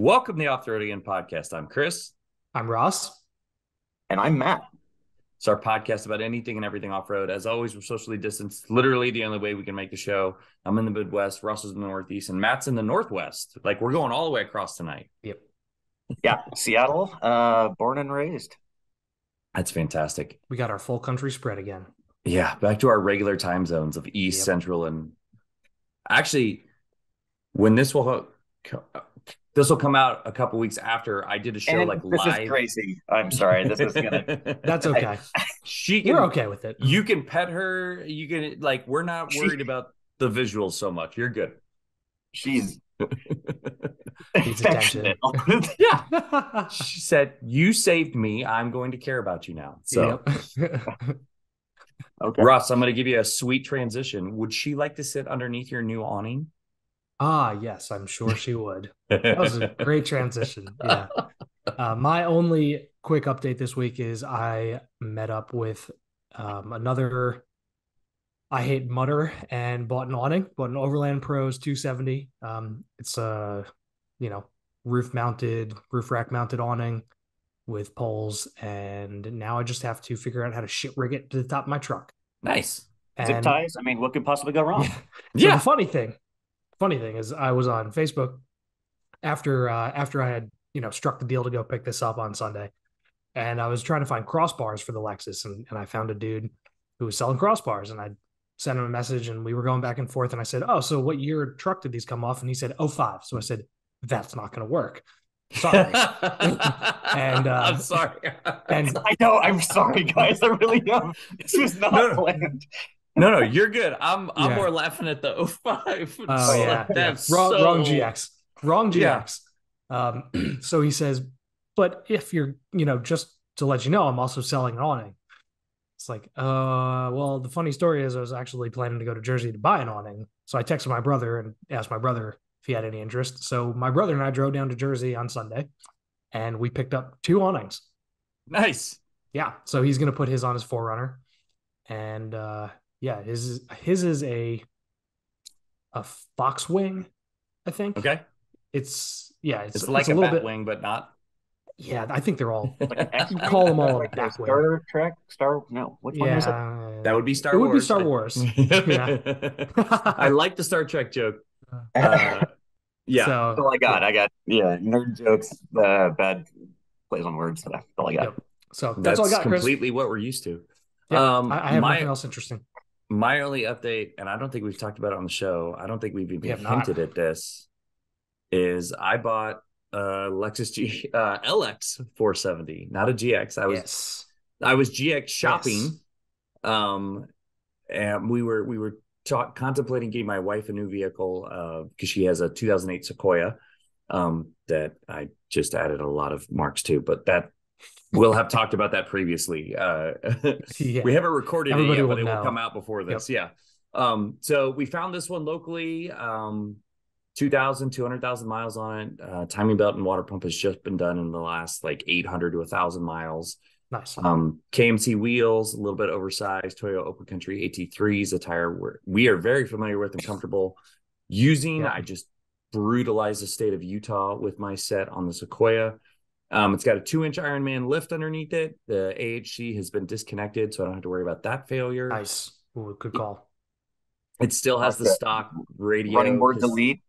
Welcome to the Off the Road Again podcast. I'm Chris. I'm Ross. And I'm Matt. It's our podcast about anything and everything off road. As always, we're socially distanced. Literally the only way we can make the show. I'm in the Midwest, Ross is in the Northeast, and Matt's in the Northwest. Like we're going all the way across tonight. Yep. Yeah, Seattle, uh, born and raised. That's fantastic. We got our full country spread again. Yeah, back to our regular time zones of East, Yep. Central, and actually, when this will this will come out a couple weeks after I did a show And like this live. is crazy. I'm sorry. This is gonna. That's okay. she can We're okay with it. you can pet her. You can like we're not She- worried about the visuals so much. You're good. She's Needs attention. affectionate. Yeah. She said, "You saved me. I'm going to care about you now." So, Yep. okay. Ross, I'm going to give you a sweet transition. Would she like to sit underneath your new awning? Ah, yes, I'm sure she would. That was a great transition. Yeah. Uh, my only quick update this week is I met up with um, another I hate mutter and bought an awning, bought an Overland Pros 270. Um, it's a you know roof mounted, roof rack mounted awning with poles, and now I just have to figure out how to shit rig it to the top of my truck. nice. Zip ties. I mean, what could possibly go wrong? Yeah. So Yeah. the funny thing, funny thing is, I was on Facebook after uh, after I had you know struck the deal to go pick this up on Sunday, and I was trying to find crossbars for the Lexus, and, and I found a dude who was selling crossbars, and I sent him a message, and we were going back and forth, and I said, "Oh, so what year truck did these come off?" And he said, "Oh five. So I said, "That's not going to work." Sorry. and uh, I'm sorry. and I know. I'm sorry, guys. I really am. This was not No, no. planned. No, no, you're good. I'm I'm Yeah. more laughing at the 05. Oh yeah, yeah. That's wrong, so- wrong GX, wrong Yeah. GX. Um, so he says, but if you're, you know, just to let you know, I'm also selling an awning. It's like, uh, well, the funny story is I was actually planning to go to Jersey to buy an awning. So I texted my brother and asked my brother if he had any interest. So my brother and I drove down to Jersey on Sunday, and we picked up two awnings. Nice. Yeah, so he's gonna put his on his 4Runner, and uh, yeah, his is- his is a a Foxwing, I think. Okay. It's yeah, it's, It's, like it's a, a little bat bit. wing, but not. Yeah, I think they're all. X- You call them all like the back wing. Star Trek, Star. No, which one is it? That would be Star It Wars. would be Star Wars. I like the Star Trek joke. Uh, yeah. So That's all I got. I got yeah, nerd jokes, uh, bad plays on words. That's all I got. Yep. so that's, that's all I got, Chris. completely what we're used to. Yeah, um, I, I have my, nothing else interesting. My only update, and I don't think we've talked about it on the show. I don't think we've even We have not. hinted at this. Is I bought a Lexus G uh, LX 470, not a GX. I was yes. I was GX shopping. Yes. Um, and we were we were talk, contemplating getting my wife a new vehicle uh because she has a 2008 Sequoia um that I just added a lot of marks to, but that we'll have talked about that previously. Uh Yeah. we haven't recorded Everybody it yet, but it will know. come out before this. Yeah. Um so we found this one locally um 2000 200,000 miles on it. Uh timing belt and water pump has just been done in the last like 800 to 1000 miles. Nice. Um, KMC wheels, a little bit oversized, Toyo Open Country AT3s, a tire we're, we are very familiar with and comfortable using. Yeah. I just brutalized the state of Utah with my set on the Sequoia. Um, it's got a two inch Ironman lift underneath it. The AHC has been disconnected, so I don't have to worry about that failure. nice. Ooh, good call. It still has the Okay. stock radio. Running board 'cause- delete.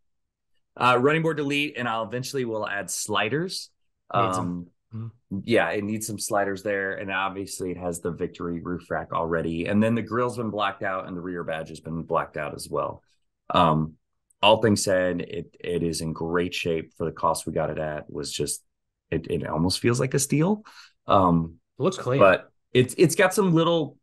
uh, running board delete, and I'll eventually will add sliders. Needs 'em. Um, Mhm. yeah, it needs some sliders there, and obviously it has the Victory roof rack already, and then the grill's been blacked out, and the rear badge has been blacked out as well. Um, all things said, it it is in great shape for the cost we got it at. Was just it it almost feels like a steal. Um, It looks clean. but it's it's got some little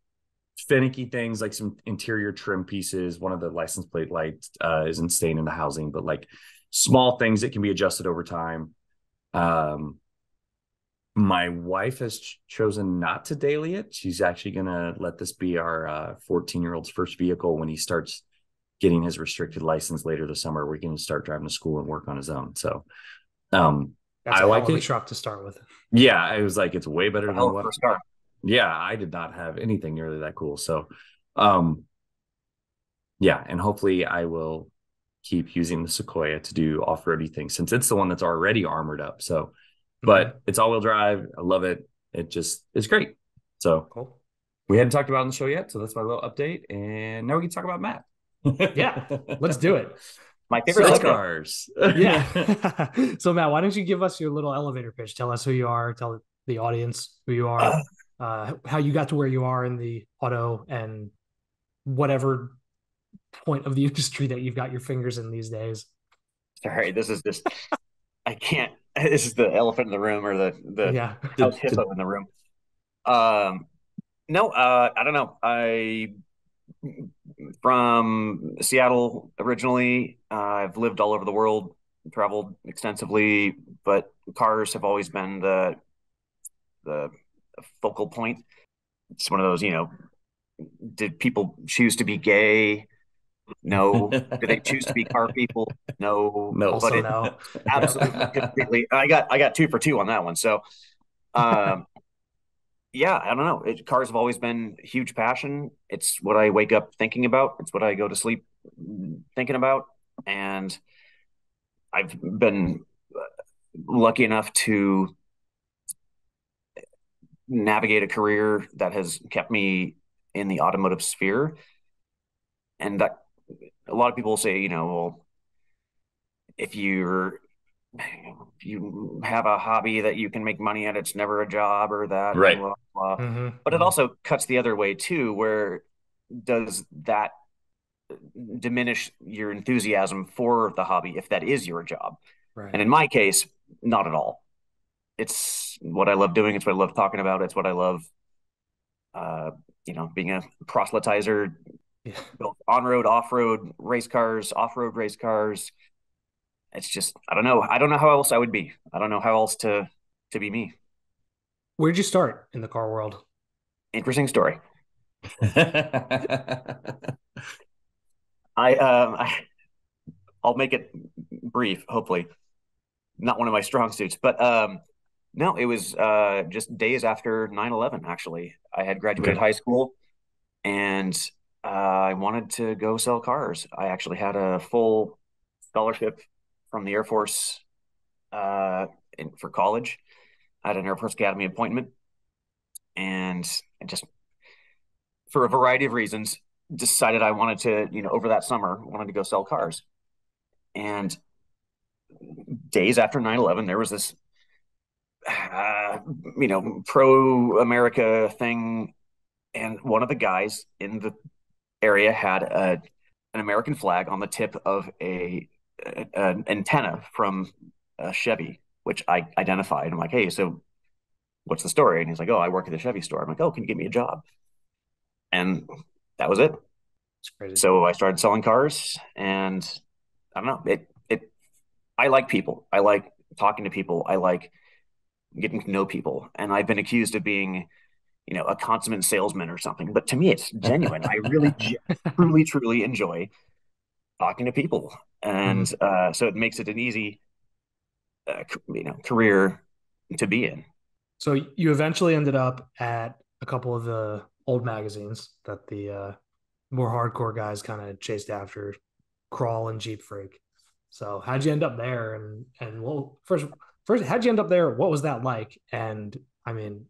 finicky things like some interior trim pieces. One of the license plate lights uh isn't staying in the housing but like small things that can be adjusted over time. Um my wife has ch- chosen not to daily it. She's actually gonna let this be our 14 year old's first vehicle when he starts getting his restricted license later this summer. We're gonna start driving to school and work on his own. So um That's I a like hell it. truck to start with. yeah i was like it's way better than Hell what for start. yeah i did not have anything nearly that cool so um yeah and hopefully i will keep using the Sequoia to do off roady things since it's the one that's already armored up. So, but mm-hmm. it's all wheel drive. I love it. It just is great. So cool. We hadn't talked about on the show yet, so that's my little update. And now we can talk about Matt. yeah, let's do it. My favorite cars. yeah. so Matt, why don't you give us your little elevator pitch? Tell us who you are. Tell the audience who you are. Uh, uh, how you got to where you are in the auto and whatever point of the industry that you've got your fingers in these days. Sorry, this is just I can't. This is the elephant in the room or the the yeah. house hippo in the room. Um, no, uh, I don't know. I from Seattle originally. Uh, I've lived all over the world, traveled extensively, but cars have always been the the focal point. It's one of those, you know, did people choose to be gay? No. did they choose to be car people? No. No. But it, no. absolutely, completely. I got I got two for two on that one. So, um, yeah, I don't know. It, cars have always been huge passion. It's what I wake up thinking about. It's what I go to sleep thinking about, and I've been uh, lucky enough to navigate a career that has kept me in the automotive sphere. And that a lot of people say, you know, well, if you're you have a hobby that you can make money at, it's never a job or that. Right. Blah, blah. Mm-hmm. But it mm-hmm. also cuts the other way too, where does that diminish your enthusiasm for the hobby if that is your job? Right. And in my case, not at all it's what I love doing. It's what I love talking about. It's what I love, uh, you know, being a proselytizer, yeah. on road, off road, race cars, off road race cars. It's just I don't know. I don't know how else I would be. I don't know how else to to be me. Where'd you start in the car world? Interesting story. I um I I'll make it brief, hopefully. Not one of my strong suits, but um no, it was uh, just days after 9 11, actually. I had graduated okay. high school and uh, I wanted to go sell cars. I actually had a full scholarship from the Air Force uh, in, for college. I had an Air Force Academy appointment. And I just, for a variety of reasons, decided I wanted to, you know, over that summer, wanted to go sell cars. And days after 9 11, there was this uh, you know, pro America thing. And one of the guys in the area had a, an American flag on the tip of a an antenna from a Chevy, which I identified. I'm like, hey, so what's the story? And he's like, oh, I work at the Chevy store. I'm like, oh, can you give me a job? And that was it. So I started selling cars, and I don't know. It it. I like people. I like talking to people. I like getting to know people. And I've been accused of being, you know, a consummate salesman or something. But to me, it's genuine. I really, truly, truly enjoy talking to people, and mm-hmm. uh, so it makes it an easy, uh, you know, career to be in. So you eventually ended up at a couple of the old magazines that the uh, more hardcore guys kind of chased after, Crawl and Jeep Freak. So how'd you end up there? And and well, first first, how'd you end up there? What was that like? And I mean,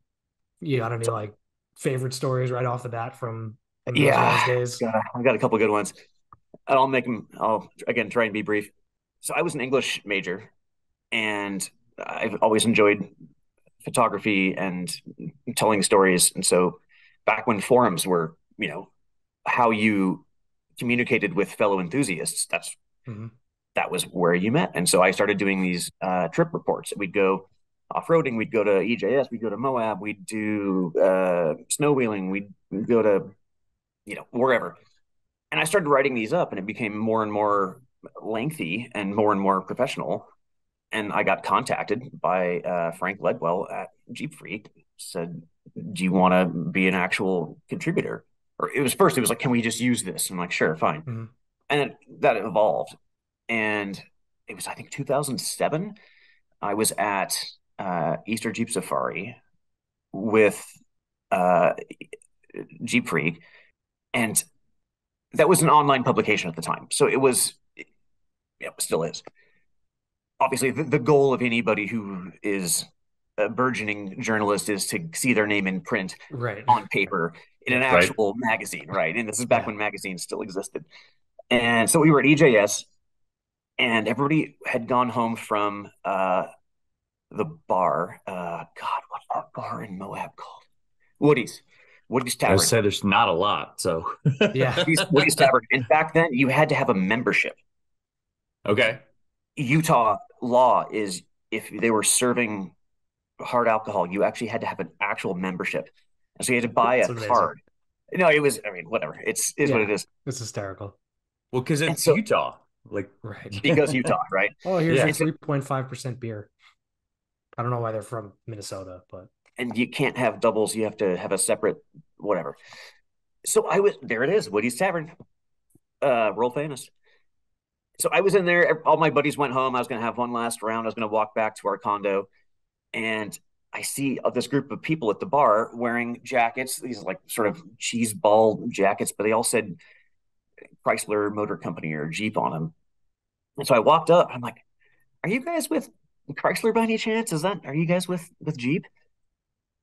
you got any like favorite stories right off the bat from, from yeah, days? I've got a couple good ones. I'll make them. I'll again try and be brief. So I was an English major, and I've always enjoyed photography and telling stories. And so back when forums were, you know, how you communicated with fellow enthusiasts, that's mm-hmm that was where you met. And so I started doing these uh, trip reports. We'd go off roading, we'd go to EJS, we'd go to Moab, we'd do uh, snow wheeling, we'd go to, you know, wherever. And I started writing these up, and it became more and more lengthy and more and more professional. And I got contacted by uh, Frank Ledwell at Jeep Freak. Said, "Do you want to be an actual contributor?" Or it was first, it was like, "Can we just use this?" I'm like, "Sure, fine." Mm-hmm. And it, that evolved and it was I think 2007. I was at uh, Easter Jeep Safari with uh, Jeep Freak, and that was an online publication at the time. So it was yeah, still is. Obviously, the, the goal of anybody who is a burgeoning journalist is to see their name in print right on paper in an Right. actual magazine, right? And this is back Yeah. when magazines still existed. And so we were at EJS, and everybody had gone home from uh, the bar. Uh, God, what's that bar in Moab called? Woody's. Woody's I Tavern. would say there's not a lot. So Yeah. Woody's, Woody's Tavern. And back then, you had to have a membership. okay. Utah law is if they were serving hard alcohol, you actually had to have an actual membership. And so you had to buy That's a amazing. card. No, it was, I mean, whatever. It's is what it is. it's hysterical Well, because it's so- Utah. Like right Because Utah, right? oh here's Yeah. your 3.5% beer i don't know why they're from minnesota but And you can't have doubles. You have to have a separate whatever. So I was there it is, Woody's Tavern. Uh world famous. So I was in there, all my buddies went home. I was gonna have one last round. I was gonna walk back to our condo and I see uh, this group of people at the bar wearing jackets, these like sort of cheese ball jackets, but they all said Chrysler Motor Company or Jeep on them. And so I walked up. I'm like, "Are you guys with Chrysler by any chance? Is that are you guys with with Jeep?"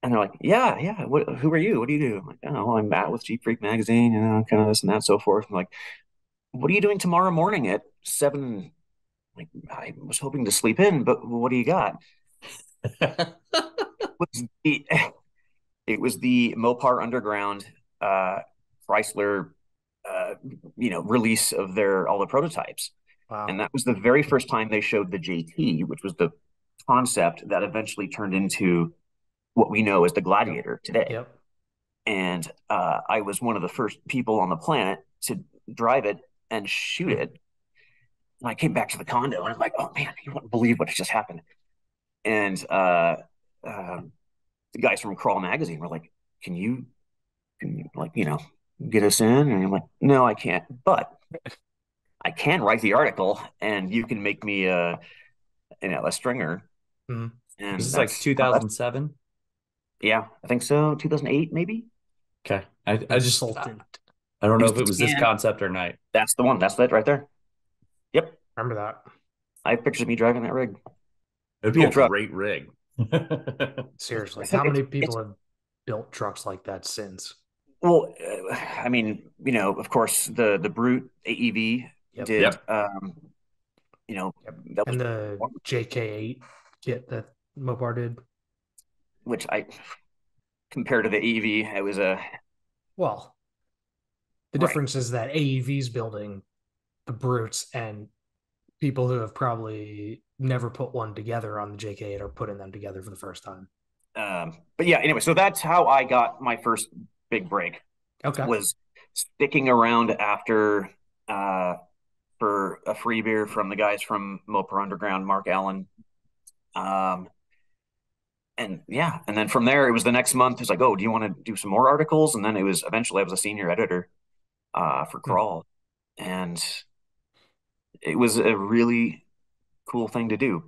And they're like, "Yeah, yeah. What? Who are you? What do you do?" I'm like, "Oh, I'm Matt with Jeep Freak Magazine, you know, kind of this and that, so forth." I'm like, "What are you doing tomorrow morning at seven? Like, I was hoping to sleep in, but what do you got?" was the it was the Mopar Underground uh, Chrysler uh, you know release of their all the prototypes, wow and that was the very first time they showed the JT, which was the concept that eventually turned into what we know as the Gladiator today. yep And uh, I was one of the first people on the planet to drive it and shoot it. And I came back to the condo and I'm like, oh man, you wouldn't believe what just happened. And uh, um, the guys from Crawl Magazine were like, can you, can you, like, you know, get us in? And I'm like, no, I can't. But I can write the article and you can make me a, you know, a stringer. Mhm. And This is like that's- 2007. Yeah, I think so. 2008, maybe. Okay. I, I just I, Consultant. I don't know if it was this Yeah. concept or not. That's the one. That's it right there. Yep. remember that I have pictures of me driving that rig. It'd be Cool a truck. great rig. seriously how many people have built trucks like that since Well, uh, I mean, you know, of course, the the Brute AEV Yep. did, Yep. um, you know, Yep. that was and the jk8 kit that mopar did which I compared to the AEV, it was a Well, the Right. difference is that AEV's building the brutes and people who have probably never put one together on the JK8 are putting them together for the first time. um, but yeah. Anyway, so that's how I got my first big break. Okay. was sticking around after uh, for a free beer from the guys from Mopar Underground, Mark Allen. Um, and yeah, and then from there, it was the next month. It's like, oh, do you want to do some more articles? And then it was eventually I was a senior editor uh, for Crawl, and it was a really cool thing to do.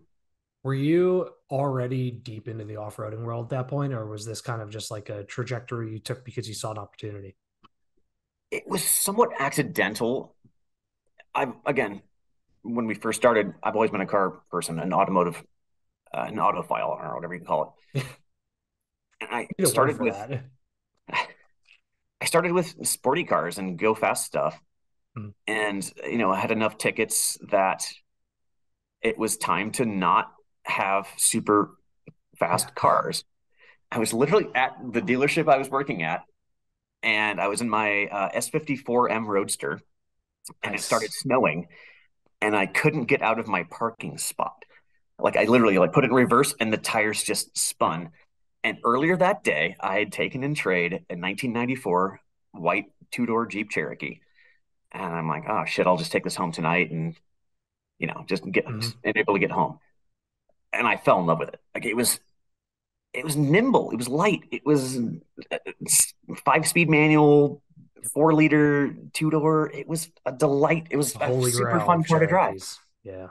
Were you already deep into the off-roading world at that point, or was this kind of just like a trajectory you took because you saw an opportunity? it was somewhat accidental. I've again, when we first started, I've always been a car person, an automotive, uh, an file, or whatever you call it. and I started with. I started with sporty cars and go fast stuff, Hmm. and you know I had enough tickets that it was time to not have super fast Yeah. cars. I was literally at the dealership I was working at, and I was in my uh, S54M Roadster, and it started snowing, and I couldn't get out of my parking spot. Like I literally like put it in reverse, and the tires just spun. And earlier that day, I had taken in trade a 1994 white two door Jeep Cherokee, and I'm like, oh shit, I'll just take this home tonight, and you know, just get Mhm. and able to get home. And I fell in love with it. Like it was, it was nimble. It was light. It was five speed manual, four liter two door. It was a delight. It was a super fun car to drive. Yeah.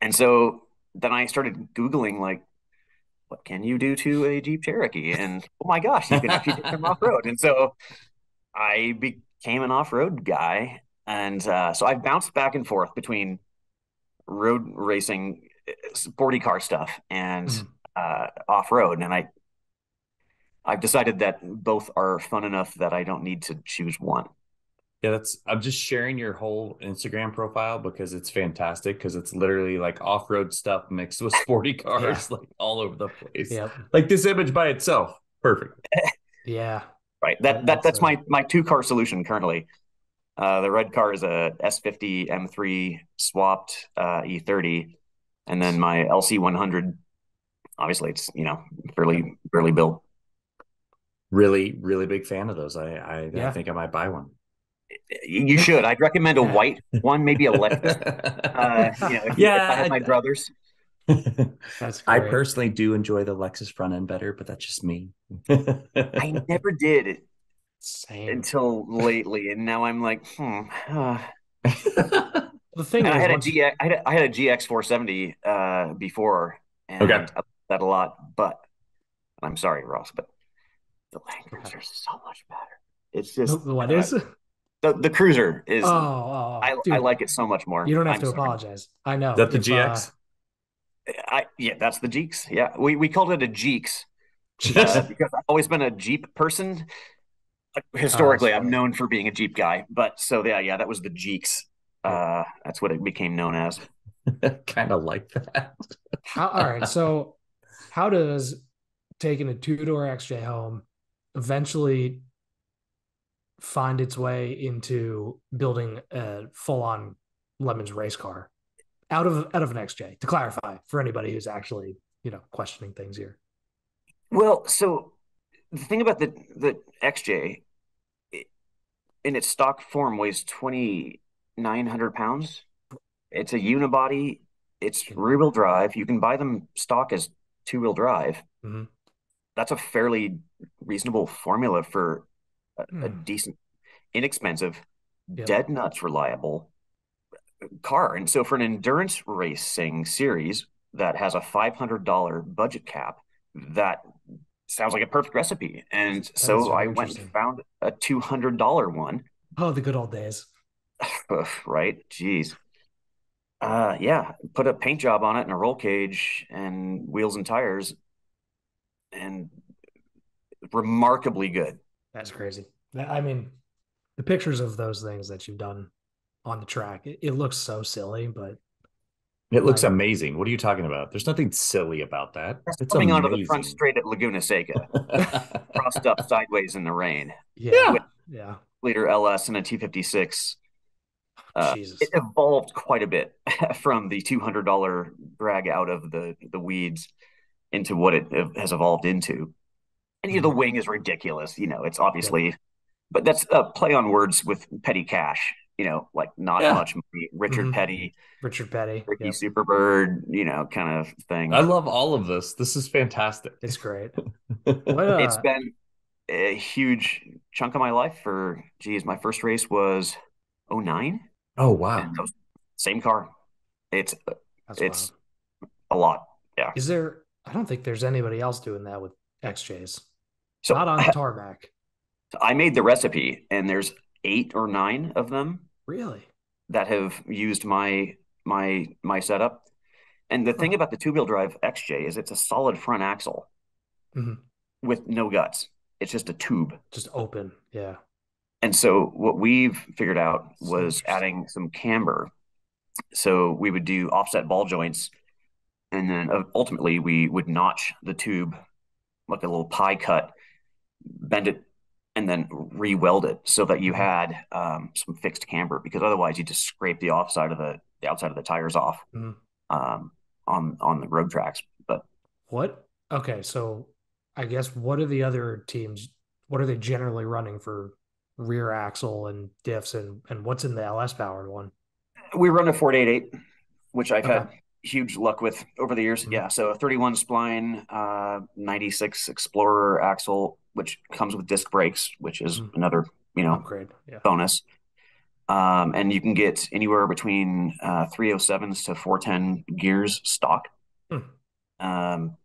And so then I started Googling like, what can you do to a Jeep Cherokee? And oh my gosh, you can actually take them off road. And so I became an off road guy. And uh, so I've bounced back and forth between road racing, sporty car stuff, and Mhm. uh, off road. And I, I've decided that both are fun enough that I don't need to choose one. Yeah, that's I'm just sharing your whole Instagram profile because it's fantastic because it's literally like off-road stuff mixed with sporty cars like all over the place. Yep. Like this image by itself. Perfect. Yeah. Right. That, that That's that's a- my my two car solution currently. Uh, the red car is a S50 M3 swapped uh, E30, and then my LC 100. Obviously, it's you know fairly fairly built. Really, really big fan of those. I I, Yeah. I think I might buy one. You you should. I'd recommend a white one, maybe a Lexus. Uh, you know, if, Yeah, if I had my I- druthers. That's I personally do enjoy the Lexus front end better, but that's just me. I never did Same. until lately, and now I'm like, hmm. uh. the thing And I is, had a GX, I had a, I had a GX 470 uh, before, and Okay. I liked that a lot. But I'm sorry, Ross, but the Land Cruiser is so much better. It's just what uh, is? The the Cruiser is. Oh, oh, I, dude, I like it so much more. You don't have I'm to sorry. apologize. I know. Is that the If, uh, GX? I yeah, that's the Jeeks. Yeah, we we called it a Jeeks uh, because I've always been a Jeep person. Historically, I'm known for being a Jeep guy, but so yeah, yeah, that was the Jeeks. Uh, that's what it became known as. kind of like that. How, all right. So, how does taking a two door XJ home eventually find its way into building a full on Lemons race car out of out of an XJ? To clarify for anybody who's actually you know questioning things here. Well, so the thing about the the XJ it, in its stock form weighs twenty nine hundred pounds. It's a unibody. It's rear wheel drive. You can buy them stock as two wheel drive. Mhm. That's a fairly reasonable formula for a, a Hmm. decent, inexpensive, Yep. dead nuts reliable car. And so for an endurance racing series that has a five hundred dollar budget cap, that sounds like a perfect recipe. And That so I went and found a two hundred dollar one. Oh, the good old days. Right? Jeez. Uh, yeah, put a paint job on it and a roll cage and wheels and tires, and remarkably good. That's crazy. I mean, the pictures of those things that you've done on the track, it, it looks so silly, but It looks Like- amazing. What are you talking about? There's nothing silly about that. It's Coming onto the front amazing. straight at Laguna Seca, crossed up sideways in the rain. yeah, Yeah. yeah. Liter LS and a T56. Uh, it evolved quite a bit from the two hundred dollar drag out of the the weeds into what it has evolved into. And you know, the Mm-hmm. wing is ridiculous. You know, it's obviously, but that's a play on words with petty cash. You know, like not Yeah. much money. Richard Mhm. Petty, Richard Petty. Ricky Yep. Superbird. You know, kind of thing. I love all of this. This is fantastic. It's great. Uh, it's been a huge chunk of my life. For geez, my first race was 09. Oh wow. Same car. It's that's it's wild. a lot. Yeah. Is there? I don't think there's anybody else doing that with XJs. So Not on tarmac. I made the recipe, and there's eight or nine of them Really? that have used my my my setup. And the thing about the two wheel drive XJ is it's a solid front axle Mhm. with no guts. It's just a tube. Just open. Yeah. And so what we've figured out was adding some camber. So we would do offset ball joints, and then uh, ultimately we would notch the tube like a little pie cut, bend it, and then re-weld it so that you had um, some fixed camber. Because otherwise, you just scrape the offside of the, the outside of the tires off Mhm. um, on on the road tracks. But What? Okay, so I guess what are the other teams? What are they generally running for rear axle and diffs and and what's in the LS powered one? we run a 488, which I've had Okay. Huge luck with over the years. Mhm. Yeah, so a 31 spline, uh, 96 Explorer axle, which comes with disc brakes, which is Mhm. another you know Upgrade. Yeah. bonus. Um, and you can get anywhere between uh, 307s to 410 gears stock. Hmm. Um,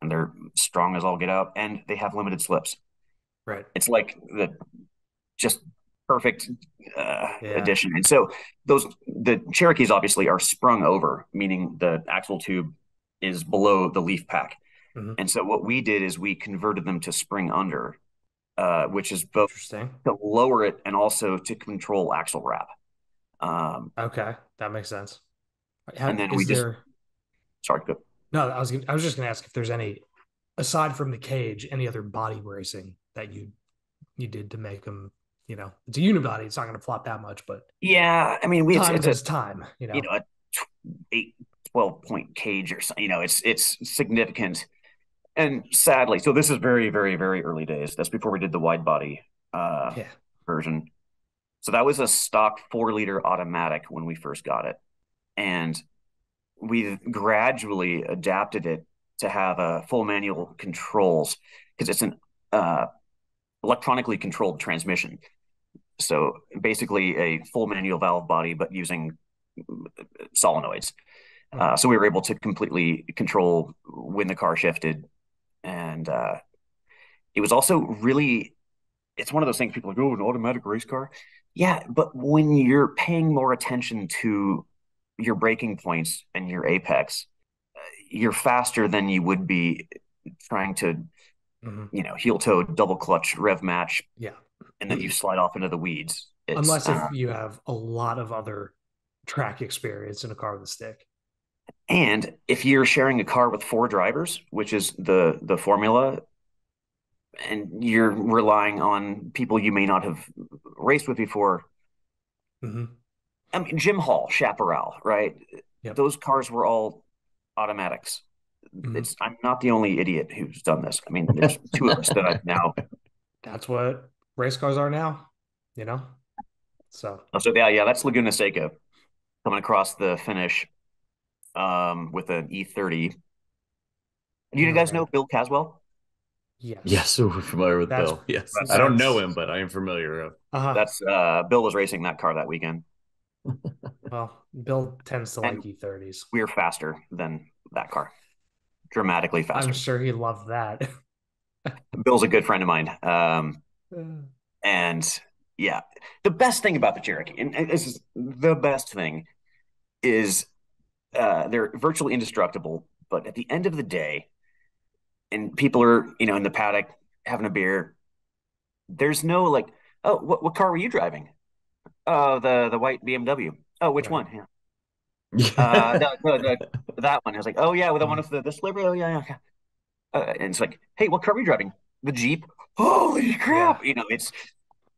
and they're strong as all get out, and they have limited slips. Right. It's like the just perfect uh, yeah. addition. And so those the Cherokees obviously are sprung over, meaning the axle tube is below the leaf pack. Mm-hmm. And so what we did is we converted them to spring under, uh, which is both to lower it and also to control axle wrap. Um, okay, that makes sense. How, and then we there... just sorry, go. No, I was I was just going to ask if there's any aside from the cage, any other body bracing that you you did to make them you know, it's a unibody. It's not going to flop that much, but yeah, I mean, we time it's, it's a time, you know, you know, a eight, 12 point cage or something, you know, it's, it's significant. And sadly, so this is very, very, very early days. That's before we did the wide body uh, yeah. version. So that was a stock four liter automatic when we first got it. And we gradually adapted it to have a full manual controls because it's an uh, electronically controlled transmission. So basically a full manual valve body, but using solenoids. Uh, so we were able to completely control when the car shifted. And uh, it was also really, it's one of those things people are like, oh, an automatic race car. Yeah, but when you're paying more attention to your braking points and your apex, you're faster than you would be trying to, mm-hmm. you know, heel toe double clutch rev match. Yeah and then you slide off into the weeds. It's, Unless if uh, you have a lot of other track experience in a car with a stick. And if you're sharing a car with four drivers, which is the the formula, and you're relying on people you may not have raced with before. Mm-hmm. I mean, Jim Hall, Chaparral, right? Yep. Those cars were all automatics. Mm-hmm. It's I'm not the only idiot who's done this. I mean, there's two of us that I've now. That's what race cars are now, you know? So, oh, so yeah, yeah, that's Laguna Seca coming across the finish um, with an E30. Do you guys know Bill Caswell? Yes. Yes, we're familiar with that's, Bill. Yes. I don't know him, but I am familiar. Uh-huh. That's uh, Bill was racing that car that weekend. well, Bill tends to and like E30s. We're faster than that car. Dramatically faster. I'm sure he loved that. Bill's a good friend of mine. Um, and yeah, the best thing about the Cherokee, and this is the best thing, is uh, they're virtually indestructible. But at the end of the day, and people are you know in the paddock having a beer, there's no like, oh, what what car were you driving? Oh, the the white BMW. Oh, which right. one? Yeah. uh, no, no, no, that one. I was like, oh yeah, well, the one with the, the sliver. Oh yeah, yeah. Uh, and it's like, hey, what car were you driving? The Jeep holy crap! Yeah. You know, it's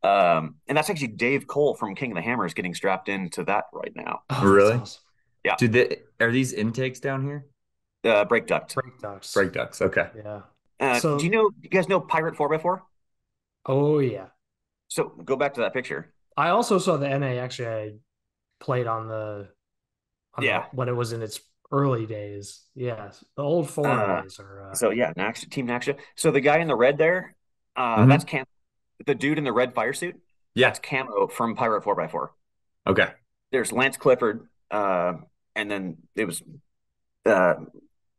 um, and that's actually Dave Cole from King of the Hammers getting strapped into that right now. Oh, really? Awesome. Yeah. Do they are these intakes down here? Uh, brake duct. Brake ducts. Brake ducts. Okay. Yeah. Uh, so, do you know? You guys know Pirate Four x Four? Oh yeah. So go back to that picture. I also saw the NA actually I played on the on yeah the, when it was in its early days. Yes, the old four uh, days are. Uh, so yeah, NAXJA, Team NAXJA. So the guy in the red there, uh, mm-hmm. That's Cam. The dude in the red fire suit. Yeah, that's Camo from Pirate Four x Four. Okay. There's Lance Clifford, uh, and then it was uh,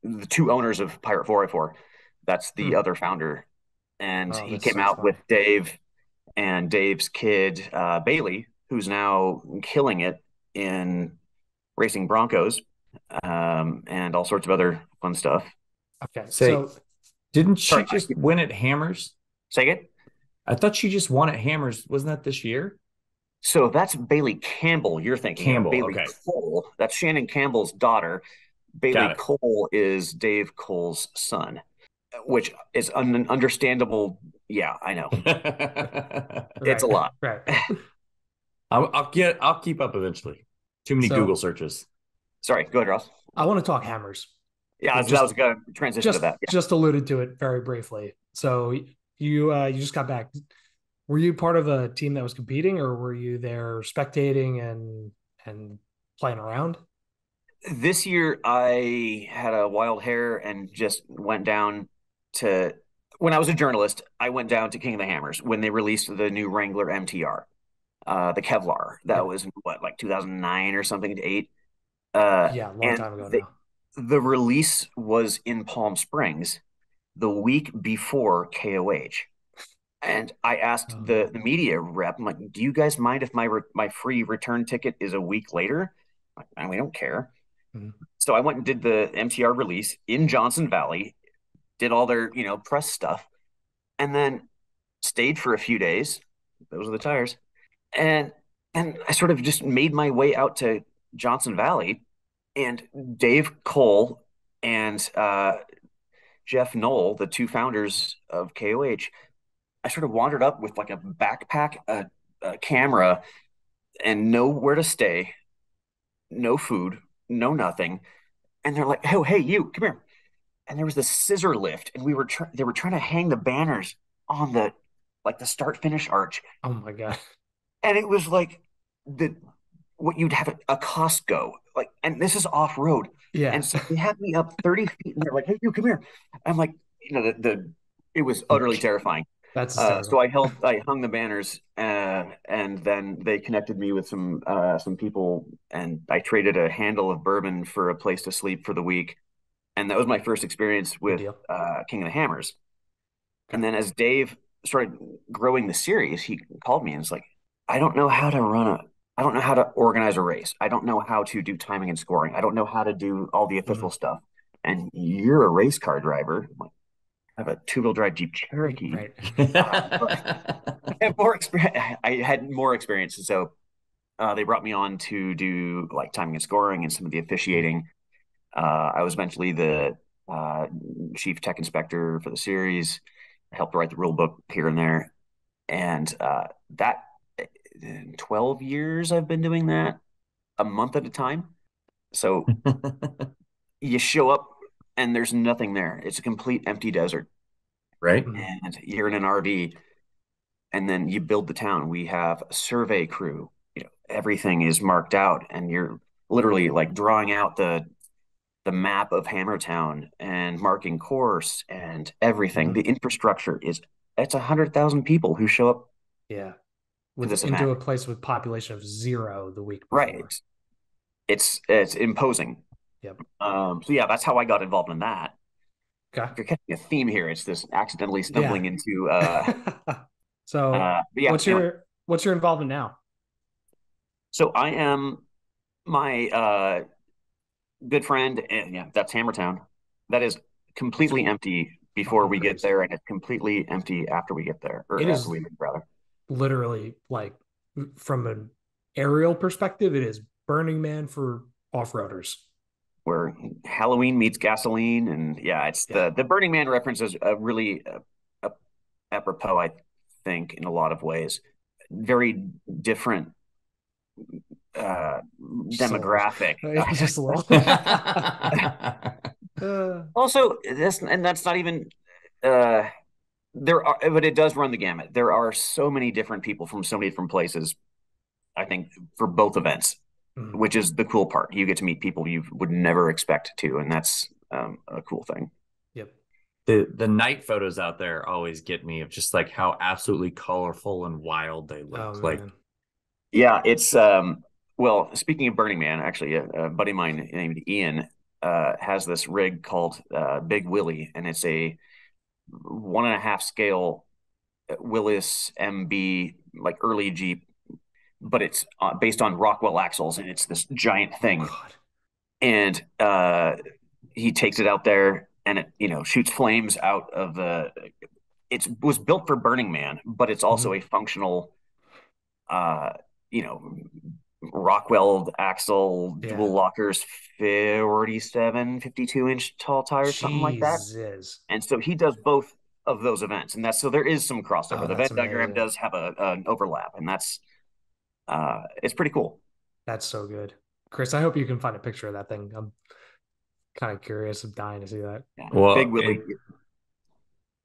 the two owners of Pirate Four x Four. That's the hmm. other founder, and oh, he came so out fun. with Dave and Dave's kid uh, Bailey, who's now killing it in racing Broncos um, and all sorts of other fun stuff. Okay, so didn't she just win at Hammers? Say it. I thought she just won at Hammers. Wasn't that this year? So that's Bailey Campbell. You're thinking Campbell. Bailey okay. Cole. That's Shannon Campbell's daughter. Bailey Cole is Dave Cole's son, which is an understandable. Yeah, I know. it's a lot. Right. I'll, I'll, get. I'll keep up eventually. Too many so, Google searches. Sorry, go ahead, Ross. I want to talk hammers. Yeah, just, that was going to transition just, to that. Yeah. Just alluded to it very briefly. So you uh, you just got back. Were you part of a team that was competing, or were you there spectating and and playing around? This year, I had a wild hair and just went down to. When I was a journalist, I went down to King of the Hammers when they released the new Wrangler MTR, uh, the Kevlar. That was what, like 2009 or something, eight. Uh, yeah, a long time ago they, now. The release was in Palm Springs, the week before KOH. And I asked Oh. the the media rep, I'm like, "Do you guys mind if my re- my free return ticket is a week later?" Like, and we don't care. Mhm. So I went and did the MTR release in Johnson Valley, did all their you know press stuff, and then stayed for a few days. Those are the tires, and and I sort of just made my way out to Johnson Valley, and Dave Cole and uh, Jeff Knoll, the two founders of KOH, I sort of wandered up with like a backpack, a, a camera, and nowhere to stay, no food, no nothing. And they're like, "Oh, hey, you, come here." And there was this scissor lift, and we were trying. They were trying to hang the banners on the like the start finish arch, Oh my god. and it was like the what you'd have at a Costco, like, and this is off road. Yeah. And so they had me up 30 feet and they're like, hey, you come here. I'm like, you know, the, the it was utterly terrifying. That's Uh, so I held, I hung the banners, uh, and then they connected me with some uh, some people, and I traded a handle of bourbon for a place to sleep for the week, and that was my first experience with uh, King of the Hammers. And then as Dave started growing the series, he called me and was like, I don't know how to run a, I don't know how to organize a race. I don't know how to do timing and scoring. I don't know how to do all the official stuff. And you're a race car driver. Like, I have a two wheel drive Jeep Cherokee. right. I had more experience. I had more experience, so uh, they brought me on to do like timing and scoring and some of the officiating. Uh, I was eventually the uh, chief tech inspector for the series. I helped write the rule book here and there, and uh, that in twelve years I've been doing that a month at a time. So you show up and there's nothing there. It's a complete empty desert right? and you're in an RV, and then you build the town. We have a survey crew. You know, everything is marked out, and you're literally like drawing out the the map of Hammertown and marking course and everything. Mhm. The infrastructure is it's a hundred thousand people who show up. Yeah. With, this into event. a place with population of zero the week before. Right. It's it's, imposing. Yep. Um. So yeah, that's how I got involved in that. Okay. If you're catching a theme here, it's this accidentally stumbling into. Uh, so uh, yeah. what's anyway. your what's your involvement now? So I am my uh, good friend, and yeah, that's Hammertown. That is completely empty before we get there, and it's completely empty after we get there, or It after is- we leave, rather. Literally, like from an aerial perspective, it is Burning Man for off-roaders. Where Halloween meets gasoline, and yeah, it's Yeah. the the Burning Man reference is a really uh, uh, apropos, I think, in a lot of ways. Very different uh, demographic. Just a little. Uh, Also, this and that's not even uh there are but it does run the gamut. There are so many different people from so many different places, I think, for both events, Mhm. which is the cool part. You get to meet people you would never expect to, and that's um, a cool thing. yep. the the night photos out there always get me of just like how absolutely colorful and wild they look. Oh like. Yeah, it's um well, speaking of Burning Man, actually, a, a buddy of mine named Ian uh has this rig called uh Big Willie, and it's a one and a half scale Willys MB like early Jeep, but it's uh, based on Rockwell axles, and it's this giant thing. God. And uh he takes it out there, and it you know shoots flames out of the. It was built for Burning Man, but it's also a functional, uh, you know, Rockwell axle, Yeah. dual lockers, 47, 52 inch tall tires, something like that. And so he does both of those events, and that's so there is some crossover. Oh, the that's Venn diagram does have a an overlap, and that's uh, it's pretty cool. That's so good. Chris, I hope you can find a picture of that thing. I'm kind of curious. I'm dying to see that. Yeah. Well, Big Willie, it-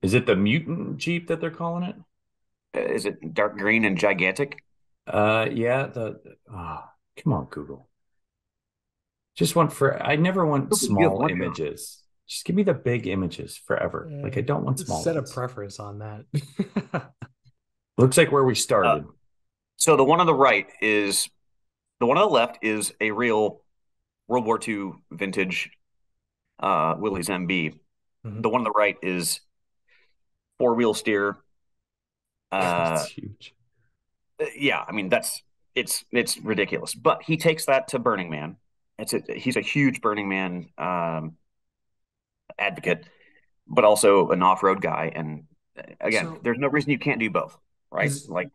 is it the mutant Jeep that they're calling it? uh, it dark green and gigantic? Uh, yeah. The oh, come on, Google. Just want for I never want Google, small one. images. Just give me the big images forever. Like I don't want small. Set a preference on that. Looks like where we started. So the one on the right is the one on the left is a real World War II vintage uh, Willys MB. Mhm. The one on the right is four wheel steer, Uh, That's huge. Yeah, I mean that's it's it's ridiculous. But he takes that to Burning Man. It's a, he's a huge Burning Man um, advocate, but also an off-road guy. And uh, again, So- there's no reason you can't do both, right? Like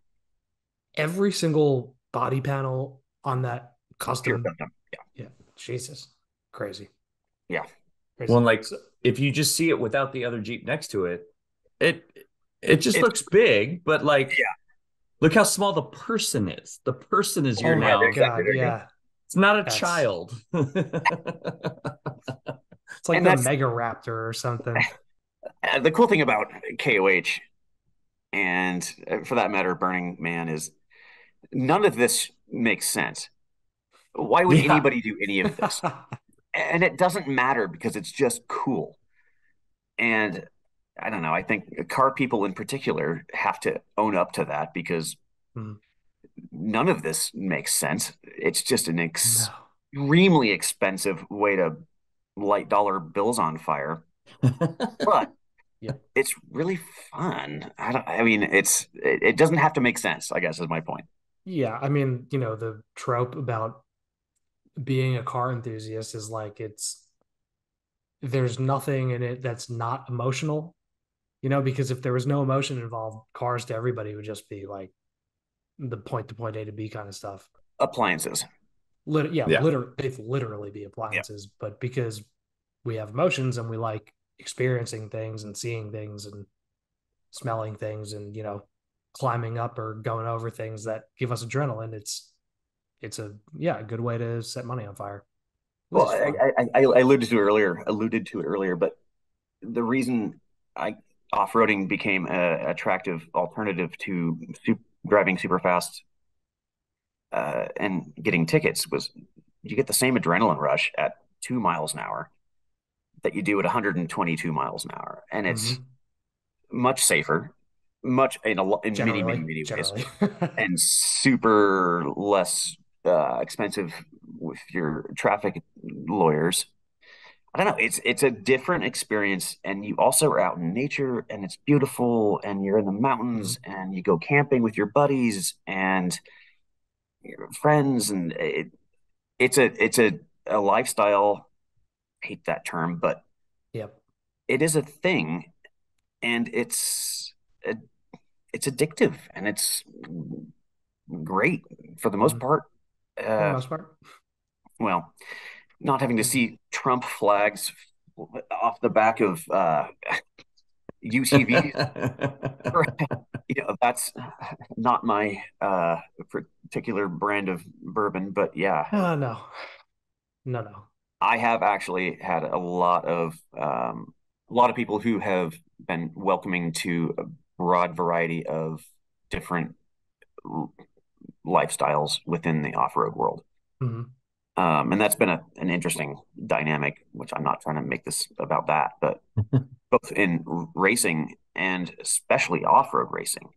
Every single body panel on that pure custom. custom. Yeah. Yeah, Jesus, crazy. Yeah. Crazy. Well, like if you just see it without the other Jeep next to it, it it just It- looks big, but like Yeah. Look how small the person is. The person is here oh now. my god, There you go. yeah. It's not a That's- child. It's like And the that's- Mega Raptor or something. Uh, the cool thing about KOH and uh, for that matter, Burning Man is none of this makes sense. Why would Yeah. anybody do any of this? and it doesn't matter because it's just cool. And I don't know. I think car people in particular have to own up to that because Hmm. none of this makes sense. It's just an no. extremely expensive way to light dollar bills on fire, but Yep. it's really fun. I don't. I mean, it's it, it doesn't have to make sense. I guess is my point. Yeah, I mean, you know, the trope about being a car enthusiast is like it's there's nothing in it that's not emotional, you know, because if there was no emotion involved, cars to everybody would just be like the point to point A to B kind of stuff. Appliances. Lit- yeah, Yeah. literally, they'd literally be appliances, but because we have emotions and we like experiencing things and seeing things and smelling things and you know climbing up or going over things that give us adrenaline, it's it's a yeah a good way to set money on fire. Well. I, I, I alluded to it earlier, alluded to it earlier, but the reason I off-roading became a attractive alternative to su driving super fast uh, and getting tickets was you get the same adrenaline rush at two miles an hour that you do at 122 miles an hour, and it's Mhm. much safer, much in a in many generally, many many ways and super less uh, expensive with your traffic lawyers. I don't know. It's it's a different experience, and you also are out in nature, and it's beautiful, and you're in the mountains, and you go camping with your buddies and your friends, and it, it's a it's a, a lifestyle. I hate that term, but yep. it is a thing, and it's it's addictive, and it's great for the most Mhm. part. For the Uh, most part. well, not having to see Trump flags off the back of uh, UTVs, you know, that's not my uh, particular brand of bourbon. But yeah, Uh, no, no, no. I have actually had a lot of um, a lot of people who have been welcoming to a broad variety of different lifestyles within the off-road world. Mhm. Um, and that's been a, an interesting dynamic, which I'm not trying to make this about that, but both in racing and especially off-road racing,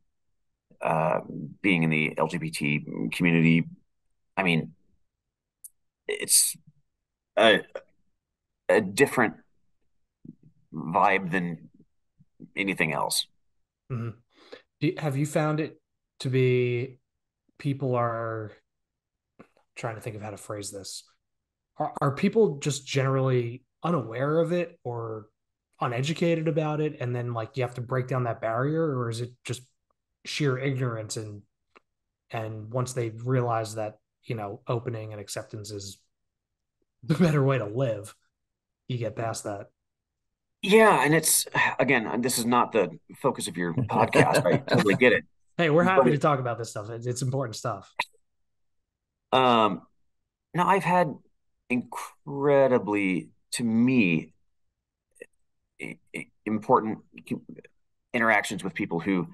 uh, being in the LGBT community, I mean, it's a, a different vibe than anything else. Mhm. Do you- Have you found it to be people are trying to think of how to phrase this? Are, are people just generally unaware of it or uneducated about it? And then like you have to break down that barrier, or is it just sheer ignorance and and once they realize that, you know, opening and acceptance is the better way to live, you get past that. Yeah, and it's again, this is not the focus of your podcast. I totally get it. Hey, we're happy But to it- talk about this stuff. It's, it's important stuff. Um, now I've had incredibly, to me, important interactions with people who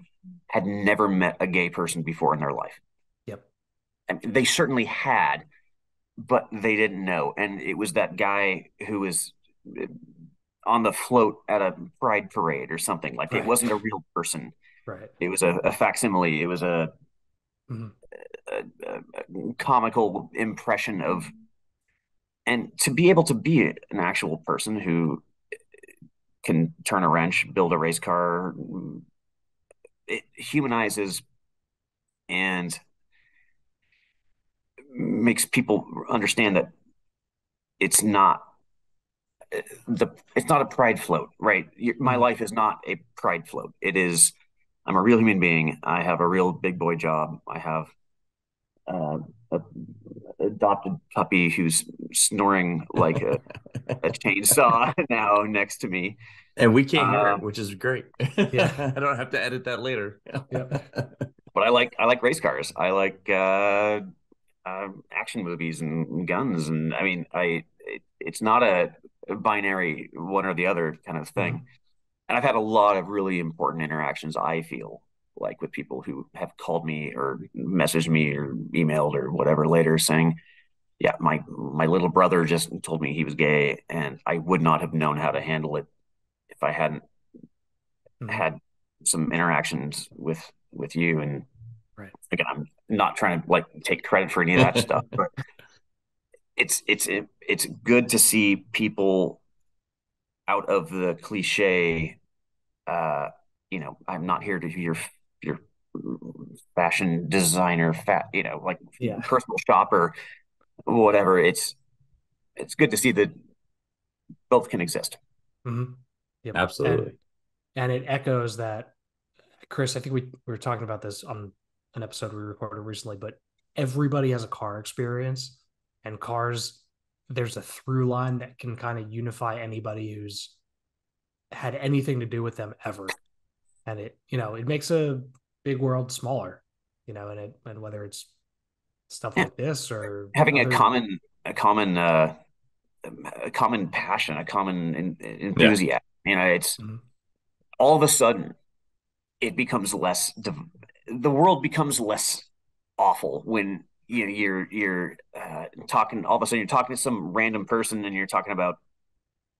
had never met a gay person before in their life. Yep. And they certainly had, but they didn't know. And it was that guy who was uh, on the float at a pride parade or something. Like it wasn't a real person. Right. It was a, a facsimile. It was a, Mhm. A, a, comical impression of, and to be able to be an actual person who can turn a wrench, build a race car, it humanizes and makes people understand that it's not the it's not a pride float, right? My life is not a pride float. It is. I'm a real human being. I have a real big boy job. I have uh, a adopted puppy who's snoring like a, a chainsaw now next to me. And we can't hear it, um, which is great. Yeah. I don't have to edit that later. but I like I like race cars. I like uh, uh, action movies and guns, and I mean, I it, it's not a binary one or the other kind of thing. Mm-hmm. And I've had a lot of really important interactions. I feel like with people who have called me or messaged me or emailed or whatever later saying, yeah, my my little brother just told me he was gay, and I would not have known how to handle it if I hadn't mm-hmm. had some interactions with with you. And right. again, I'm not trying to like take credit for any of that stuff, but it's it's it's good to see people out of the cliche. Uh, you know, I'm not here to your fashion designer, fat, you know, like yeah. personal shopper, whatever. It's it's good to see that both can exist. Mm-hmm. Yep. Absolutely. And, and, it echoes that, Chris. I think we, we were talking about this on an episode we recorded recently, but everybody has a car experience, and cars. There's a through line that can kind of unify anybody who's had anything to do with them ever and it you know it makes a big world smaller you know and it and whether it's stuff yeah. like this or having other... a common a common uh a common passion a common enthusiasm yeah. you know it's mm-hmm. all of a sudden it becomes less the world becomes less awful when you know you're you're uh, talking all of a sudden you're talking to some random person and you're talking about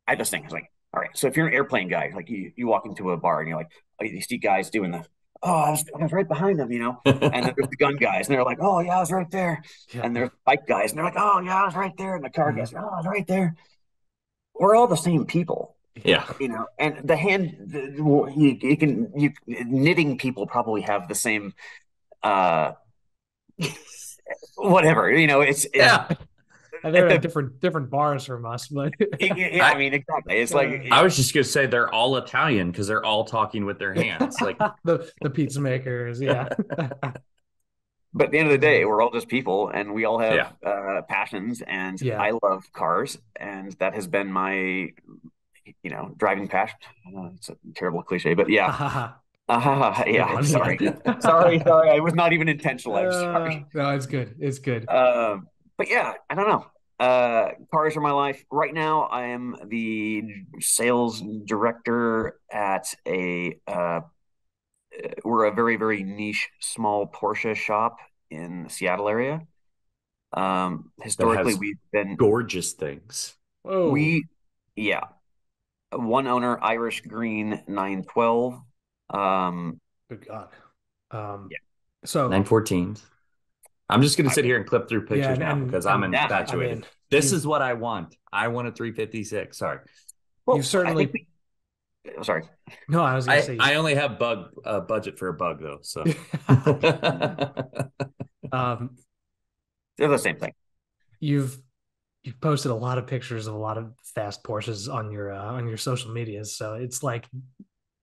I just think it's like all right so if you're an airplane guy like you you walk into a bar and you're like you see guys doing the oh, I was, I was right behind them, you know. and then there's the gun guys, and they're like, oh yeah, I was right there. Yeah. And there's bike guys, and they're like, oh yeah, I was right there. And the car mm-hmm. guys, oh, I was right there. We're all the same people. Yeah, you know, and the hand, the, you, you can you knitting people probably have the same, uh, whatever. You know, it's, it's yeah they're at different different bars from us, but yeah, I mean exactly. It's like I was just gonna say they're all Italian because they're all talking with their hands, like the the pizza makers, yeah. but at the end of the day, we're all just people, and we all have yeah. uh, passions. And yeah. I love cars, and that has been my, you know, driving passion. it's a terrible cliche, but yeah. Uh, yeah, sorry, sorry, sorry. I was not even intentional. I'm sorry. Uh, no, it's good. It's good. Um, but yeah, I don't know. Uh, cars are my life. Right now, I am the sales director at a. Uh, we're a very very niche small Porsche shop in the Seattle area. Um, historically, we've been gorgeous things. Whoa. We, yeah, one owner, Irish Green nine twelve. Um, good God. Um, yeah. So nine fourteen. I'm just going to sit here and clip through pictures yeah, now and, because I'm infatuated. I mean, this is what I want. I want a 356. Sorry. Well, you certainly. We... Oh, sorry. No, I was going to say. I only have bug uh, budget for a bug though, so. um, they're the same thing. You've you've posted a lot of pictures of a lot of fast Porsches on your uh, on your social medias, so it's like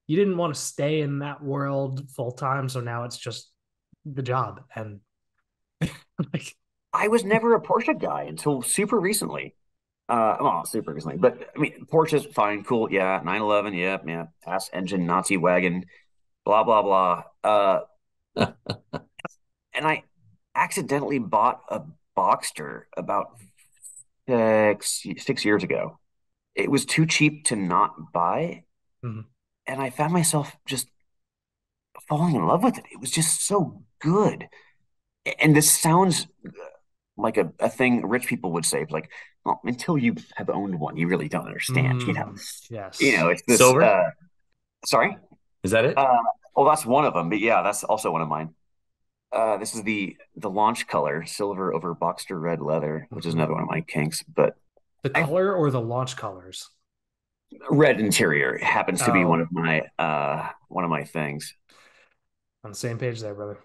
you didn't want to stay in that world full time, so now it's just the job and like, I was never a Porsche guy until super recently. Uh, well, super recently, but I mean, Porsche's fine, cool, yeah. 911, yeah, yeah. Ass engine, Nazi wagon, blah blah blah. Uh, and I accidentally bought a Boxster about six six years ago. It was too cheap to not buy, mm-hmm. and I found myself just falling in love with it. It was just so good and this sounds like a, a thing rich people would say, like, well, until you have owned one, you really don't understand. Mm, you know, mm, yes, you know, it's this. Silver. Uh, sorry, is that it? Uh, well, that's one of them, but yeah, that's also one of mine. Uh, this is the the launch color, silver over Boxster red leather, which is another one of my kinks. But the color I, or the launch colors? Red interior happens to oh. be one of my uh one of my things. On the same page there, brother.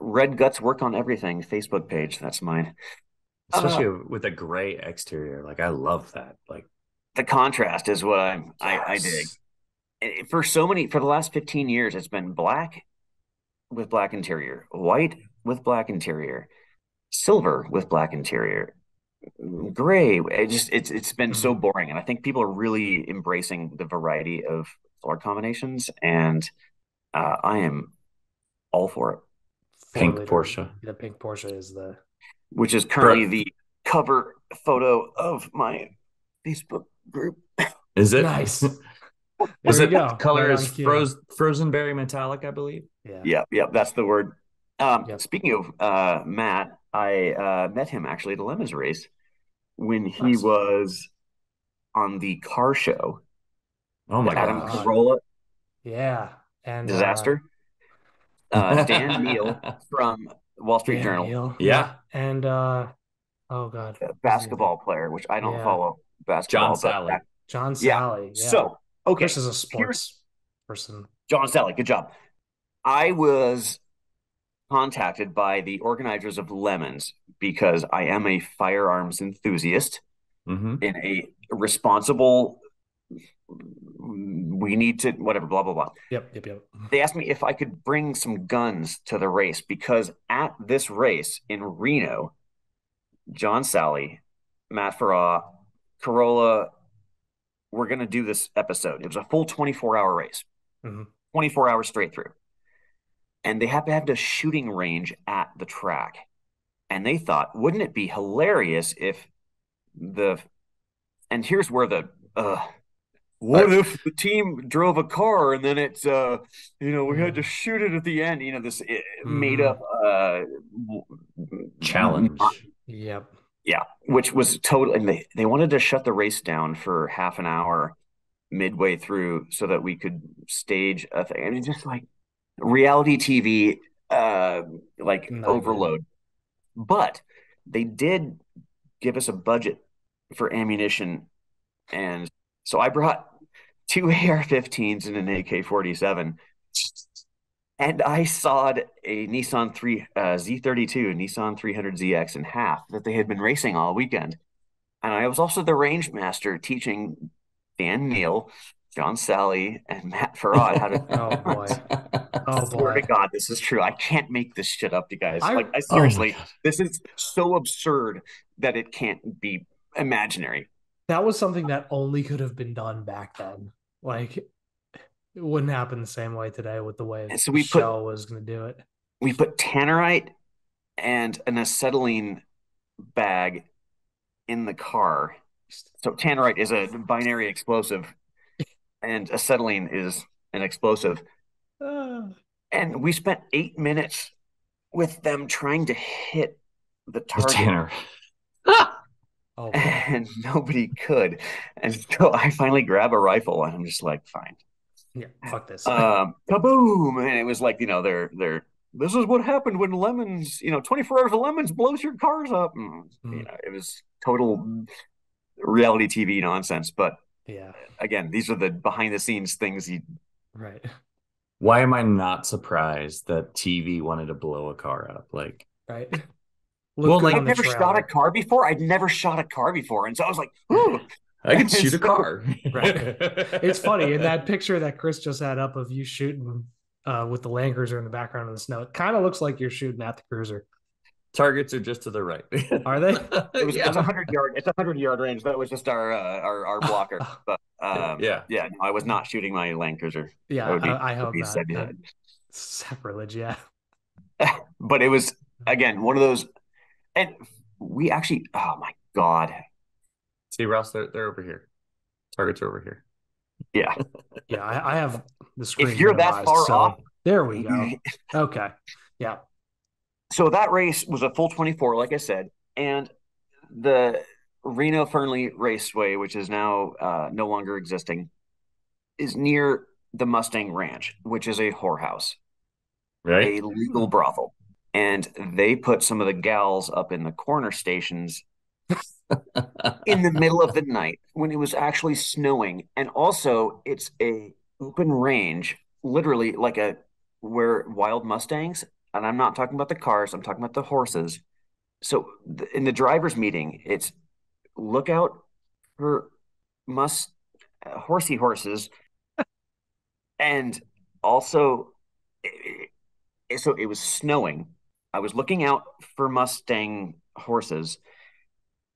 Red Guts work on everything. Facebook page. That's mine. Especially uh, with a gray exterior. Like I love that. Like the contrast is what I'm, yes. I, I dig. For so many, for the last 15 years, it's been black with black interior, white with black interior, silver with black interior, gray. It just it's it's been so mm-hmm. boring, and I think people are really embracing the variety of color combinations, and uh, I am all for it. Pink Porsche. The pink Porsche is the which is currently the cover photo of my Facebook group. Is it nice? is it go. color right is frozen frozen berry metallic, I believe. Yeah. Yep. Yep. That's the word. Um, yep. Speaking of uh, Matt, I uh, met him actually at a Lemons race when he nice. was on the car show. Oh my Adam god! Carolla. Yeah, and disaster. Uh, uh, Dan Neil from Wall Street Dan Journal. Neil. Yeah, and uh, oh god, basketball player, which I don't yeah. follow basketball. John Salley. John Salley. Yeah. yeah. So okay, this is a sports person. John Salley, Good job. I was contacted by the organizers of Lemons because I am a firearms enthusiast mm-hmm. in a responsible we need to whatever blah blah blah. Yep yep yep. They asked me if i could bring some guns to the race because at this race in reno john salley matt farah carolla we're going to do this episode. It was a full 24 hour race. Mm-hmm. 24 hours straight through. And they have to have the shooting range at the track. And they thought, wouldn't it be hilarious if the and here's where the uh what if the team drove a car and then it's uh you know we had to shoot it at the end you know this eh, made up uh challenge yep yeah which was totally. and they they wanted to shut the race down for half an hour midway through so that we could stage a thing I mean, just like reality TV uh, like Not overload. But they did give us a budget for ammunition, and so I brought two AR-15s and an AK-47, and I sawed a Nissan three uh, Z32 Nissan 300ZX in half that they had been racing all weekend. And I was also the range master teaching Dan Neil John Salley, and Matt Farah how to. oh boy! Oh boy! to God, this is true. I can't make this shit up, you guys. I, like, I oh seriously, oh this is so absurd that it can't be imaginary. That was something that only could have been done back then. Like, it wouldn't happen the same way today with the way and so we Shell put, was going to do it. We put tannerite and an acetylene bag in the car. So tannerite is a binary explosive and acetylene is an explosive. Uh, and we spent eight minutes with them trying to hit the target. The oh, and nobody could. And so I finally grab a rifle and I'm just like, fine. Yeah, fuck this. Um, kaboom! And it was like, you know, they're they're this is what happened when lemons, you know, 24 hours of lemons blows your cars up. And, mm. You know, it was total reality TV nonsense. But yeah. Again, these are the behind the scenes things you Right. Why am I not surprised that TV wanted to blow a car up? Like right. Look well, like I've never trailer. shot a car before. I'd never shot a car before. And so I was like, ooh. I can shoot a car. right. It's funny in that picture that Chris just had up of you shooting uh, with the Land Cruiser in the background of the snow. It kind of looks like you're shooting at the cruiser. Targets are just to the right. Are they? it was, yeah. a hundred yard. It's a hundred yard range. That was just our uh, our, our blocker. But um, yeah, yeah. No, I was not shooting my Land Cruiser. Yeah, be, I, I hope not. Said, yeah. Sacrilege. Yeah. but it was again one of those, and we actually. Oh my god. See, Ross, they're they're over here. Targets are over here. Yeah. yeah, I, I have the screen. If you're that far so off, there we go. okay. Yeah so that race was a full 24, like I said, and the Reno Fernley Raceway, which is now uh, no longer existing, is near the Mustang Ranch, which is a whorehouse, right? A legal brothel, and they put some of the gals up in the corner stations in the middle of the night when it was actually snowing, and also it's a open range, literally like a where wild Mustangs, and I'm not talking about the cars. I'm talking about the horses. So th- in the drivers' meeting, it's look out for must uh, horsey horses, and also, it, it- so it was snowing. I was looking out for Mustang horses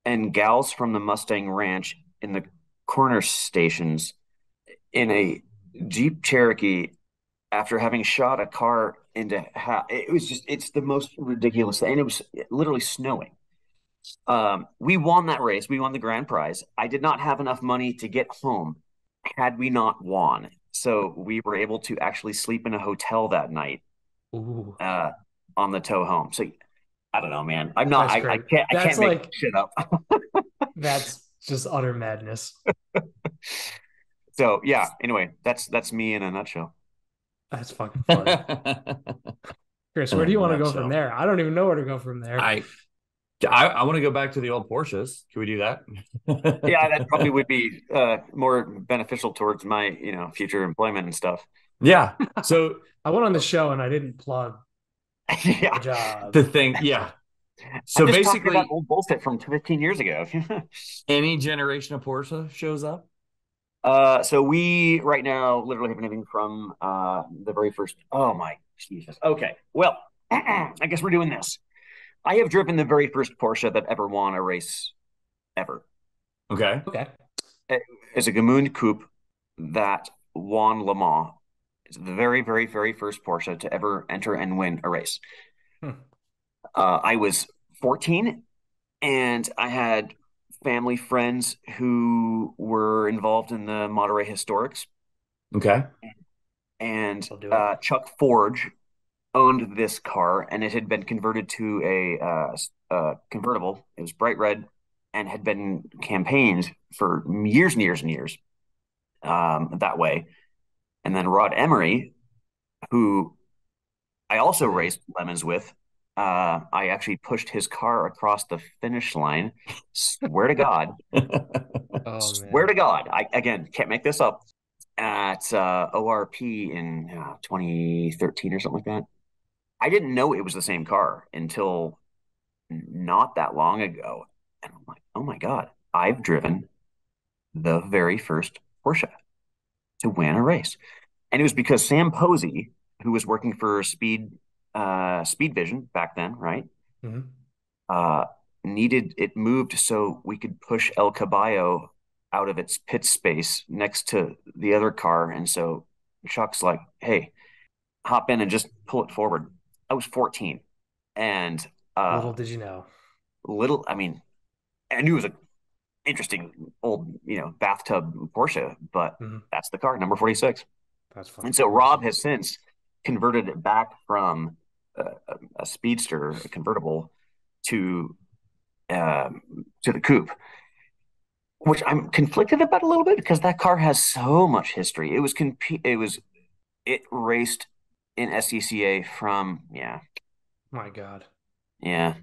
and gals from the Mustang Ranch in the corner stations in a Jeep Cherokee after having shot a car into half. It was just, it's the most ridiculous thing. And it was literally snowing. Um, we won that race. We won the grand prize. I did not have enough money to get home had we not won. So we were able to actually sleep in a hotel that night Ooh. uh, on the tow home. So I don't know, man. I'm not. I, I can't. I can't make like- this shit up. That's just utter madness. so yeah. Anyway, that's that's me in a nutshell. That's fucking funny. Chris, where do you want to go from there? I don't even know where to go from there. I I, I want to go back to the old Porsches. Can we do that? Yeah, that probably would be uh, more beneficial towards my you know future employment and stuff. yeah. So I went on the show and I didn't plug the yeah. job. the thing, yeah. So I'm basically, old bullshit from 15 years ago. any generation of Porsche shows up. Uh, so we right now literally have anything from uh the very first. Oh my Jesus. Okay. Well, I guess we're doing this. I have driven the very first Porsche that ever won a race ever. Okay. Okay. It's a Gmünd Coupe that won Le Mans. It's the very, very, very first Porsche to ever enter and win a race. Hmm. Uh, I was 14 and I had family friends who were involved in the Monterey Historics. Okay. and I'll do it. uh, Chuck Forge owned this car, and it had been converted to a uh, s- uh, convertible. It was bright red and had been campaigned for years and years and years um, that way. And then Rod Emory, who I also raced lemons with, uh, I actually pushed his car across the finish line. Swear to God, Oh Swear to God, I again can't make this up. At uh, ORP in uh, 2013 or something like that. I didn't know it was the same car until not that long ago, and I'm like, oh my God, I've driven the very first Porsche to win a race, and it was because Sam Posey, who was working for Speed uh, Speed Vision back then, right? Mhm. uh, needed it moved so we could push El Caballo out of its pit space next to the other car. And so Chuck's like, hey, hop in and just pull it forward. I was 14. And uh, Little did you know. little, I mean, I knew it was a interesting old, you know, bathtub Porsche, but Mhm. that's the car, number 46. That's fun. And so Rob has since converted it back from a, a, a speedster, a convertible, to um, to the coupe, which I'm conflicted about a little bit because that car has so much history. It was comp- it was it raced in SCCA from yeah My God. yeah,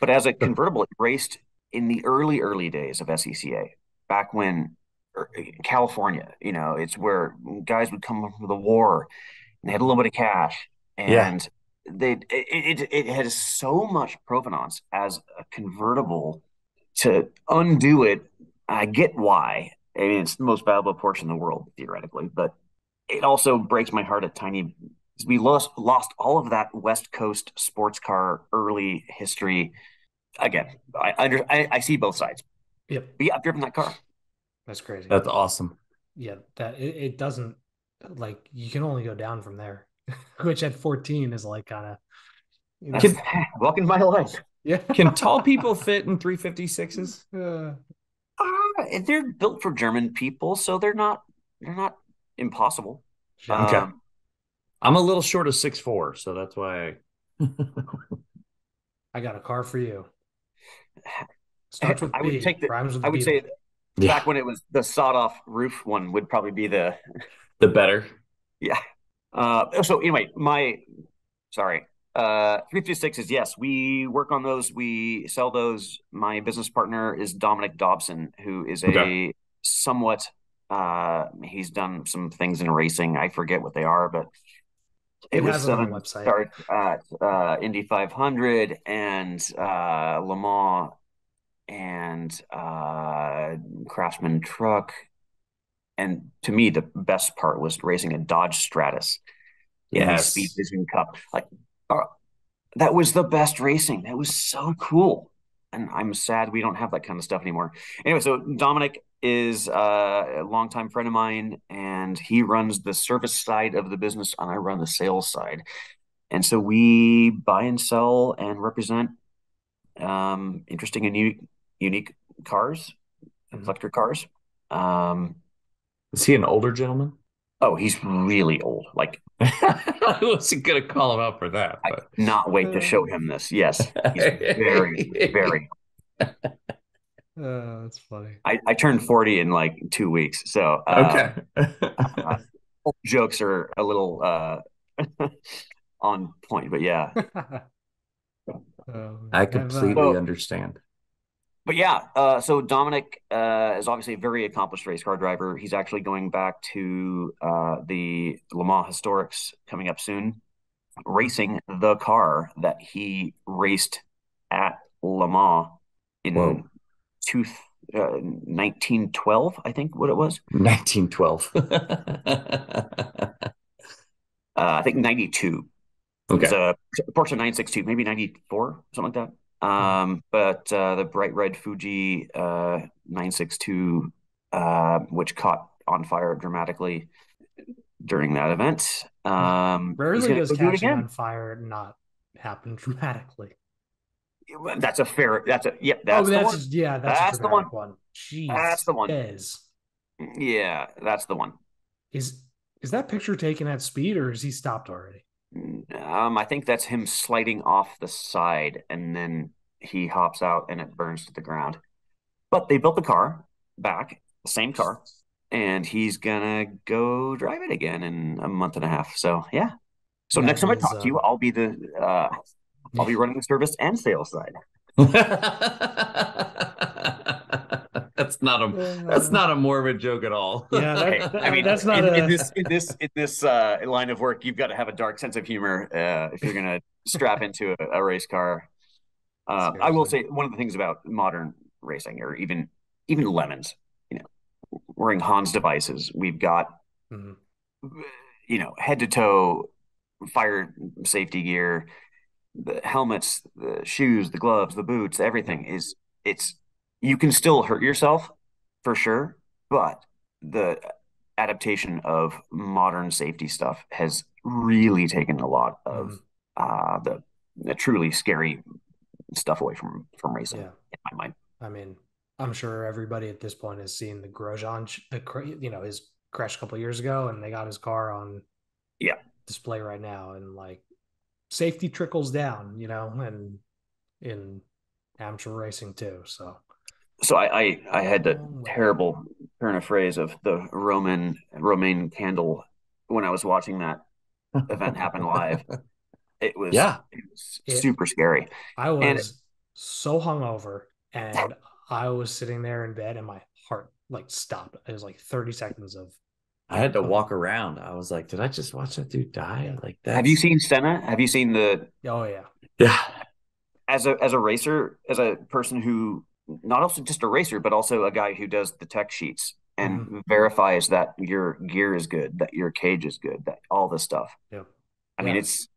but as a convertible, it raced in the early early days of SCCA back when er, California, you know, it's where guys would come from the war and they had a little bit of cash Yeah. and they it, it it has so much provenance as a convertible to undo it. I get why. I mean, it's the most valuable Porsche in the world theoretically, but it also breaks my heart at tiny. We lost lost all of that West Coast sports car early history. Again, I under I, I see both sides. Yep. But yeah, I've driven that car. That's crazy. That's awesome. yeah. That it, it doesn't like you can only go down from there, which at 14 is like kind of. You know, That's, welcome to my life. yeah. Can tall people fit in 356s? Uh, Uh, they're built for German people, so they're not they're not impossible. shut Okay. Um, I'm a little short of six four, so that's why. I... I got a car for you. Starts with I would B, take the- rhymes with I would say Yeah. back when it was the sawed off roof one would probably be the the better. yeah. Uh, so anyway, my sorry. Uh, 356 is yes, we work on those, we sell those. My business partner is Dominic Dobson, who is a Okay. somewhat uh he's done some things in racing. I forget what they are, but It, It was has on the seven website. start at uh, Indy 500 and uh, Le Mans and uh, Craftsman Truck. And to me, the best part was racing a Dodge Stratus in the Yes. Speed Vision Cup. Like, uh, that was the best racing. That was so cool. And I'm sad we don't have that kind of stuff anymore. Anyway, so Dominic is uh, a longtime friend of mine, and he runs the service side of the business, and I run the sales side. And so we buy and sell and represent um, interesting and unique, unique cars, Mhm. collector cars. Um, Is he an older gentleman? oh, he's really old. Like, I wasn't gonna call him out for that, I but cannot wait to show him this. Yes, he's very, very. Uh, that's funny. I, I turned 40 in like two weeks. So, uh, okay. jokes are a little uh, on point, but yeah. Um, I uh, completely Well- understand. But yeah, uh, so Dominic uh, is obviously a very accomplished race car driver. He's actually going back to uh, the Le Mans Historics coming up soon, racing the car that he raced at Le Mans in Whoa. Two, uh, 1912, I think what it was. 1912. Uh, I think 92. It was okay. a Porsche 962, maybe 94, something like that. Um, but uh, the bright red Fuji uh, 962, uh, which caught on fire dramatically during that event. Um, Rarely gonna does go do it catching on fire not happen dramatically. That's a fair. That's a yeah. That's oh, the that's one. yeah, that's, That's the one. one. Jeez, That's the one. Is Yeah, that's the one. is is that picture taken at speed or is he stopped already? Um, I think that's him sliding off the side, and then he hops out, and it burns to the ground. But they built the car back, the same car, and he's gonna go drive it again in a month and a half. So yeah. So That next time I talk to you, uh, I'll be the uh, I'll be running the service and sales side. that's not a that's not a morbid joke at all. Yeah, that- Hey, that- I mean, that's not in, in this in this in this uh, line of work, you've got to have a dark sense of humor uh, if you're gonna strap into a, a race car. Uh, I will say one of the things about modern racing, or even even lemons, you know, wearing Hans devices, we've got Mhm. you know head to toe fire safety gear, the helmets, the shoes, the gloves, the boots, everything is it's you can still hurt yourself for sure, but the adaptation of modern safety stuff has really taken a lot of Mhm. uh, the, the truly scary stuff away from from racing Yeah. in my mind. I mean, I'm sure everybody at this point has seen the Grosjean, the you know, his crash a couple of years ago, and they got his car on Yeah. display right now, and like safety trickles down, you know, and in amateur racing too. So So I I, I had the Oh, terrible turn of phrase of the Roman Romaine candle when I was watching that event happen live. It was Yeah. it was It- super scary. I was And- so hungover, and I was sitting there in bed, and my heart like stopped. It was like 30 seconds of I had to walk around. I was like, did I just watch that dude die? Like that. Have you seen Senna? Have you seen the oh yeah, Yeah. as a as a racer, as a person who not also just a racer, but also a guy who does the tech sheets and Mm-hmm. verifies that your gear is good, that your cage is good, that all this stuff. Yeah. I mean, it's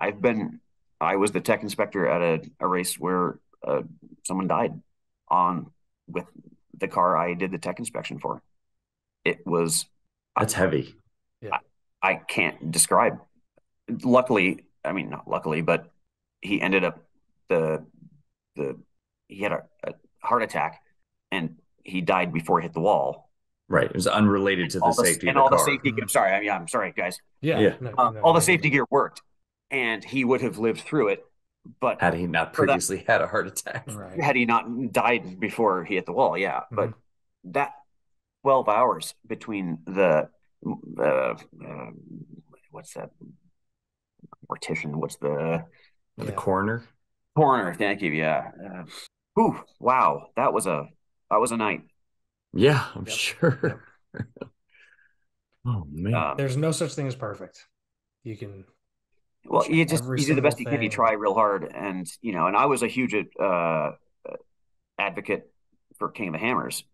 I've been I was the tech inspector at a, a race where uh, someone died on with the car I did the tech inspection for. It was That's heavy. I can't describe. Luckily, I mean not luckily, but he ended up the the he had a, a heart attack and he died before he hit the wall. Right. It was unrelated to the all the, safety and of all the the car. safety. I'm sorry. I mean, I'm sorry, guys. yeah, Yeah. no, Um, no, all the no, safety gear worked, and he would have lived through it. But Had he not For that- previously had a heart attack. right. had he not died before he hit the wall, yeah. But Mm-hmm. that 12 hours between the uh, uh, what's that mortician? What's the The Yeah. coroner. coroner? Thank you. Yeah. Uh, whew, wow, that was a that was a night. Yeah, I'm Yep. sure. oh man. Um, There's no such thing as perfect. You can Well, you just you do the best you can. You try real hard, and you know. And I was a huge uh, advocate for King of the Hammers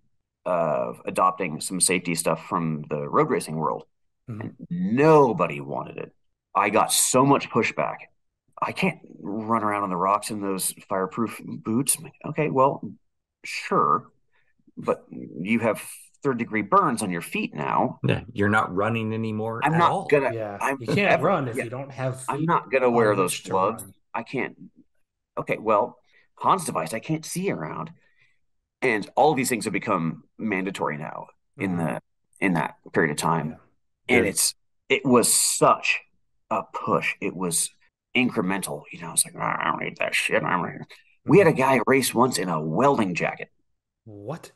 of adopting some safety stuff from the road racing world, Mhm. and nobody wanted it. I got so much pushback. I can't run around on the rocks in those fireproof boots. I'm like, okay, well, sure, but you have third degree burns on your feet now. Yeah, you're not running anymore. I'm at not all. gonna. Yeah, I'm you can't ever- run if yeah. you don't have. I'm not gonna wear those which to gloves. I can't. Okay, well, Hans device, I can't see around, and all of these things have become mandatory now in Mhm. the in that period of time, Yeah. and Good. it's it was such a push. It was incremental. You know, i was like "Ah, I don't need that shit. I'm right. We Mm-hmm. had a guy race once in a welding jacket. What?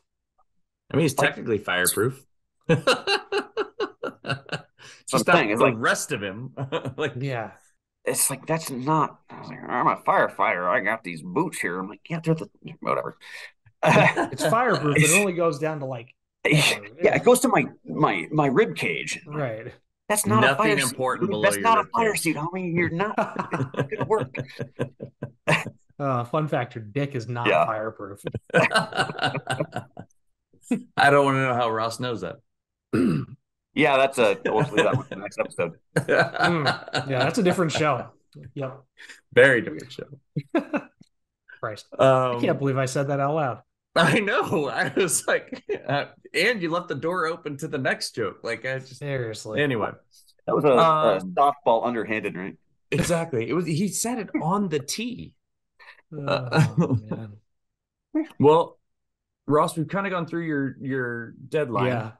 I mean, it's Like- technically fireproof. It's I'm Just not saying, it's the like- rest of him. like, Yeah. It's like that's not. I was like, I'm a firefighter. I got these boots here. I'm like, yeah, they're the whatever. It's fireproof, but it only goes down to like yeah, it goes to my my my rib cage. right. That's not a fire suit, important dude. below That's not a rib fire cage. suit, homie. You're not gonna work. Uh, fun fact: your dick is not Yeah. fireproof. I don't want to know how Ross knows that. Yeah, that's a. We'll leave that one for the next episode. Mm, Yeah, that's a different show. Yep. Very different show. Christ, Um, I can't believe I said that out loud. I know. I was like, uh, and you left the door open to the next joke. Like, I just Seriously. anyway. That was a, a Um, softball underhanded, right? Exactly. It was. He said it on the tee. Oh, man. Well, Ross, we've kind of gone through your your deadline. Yeah.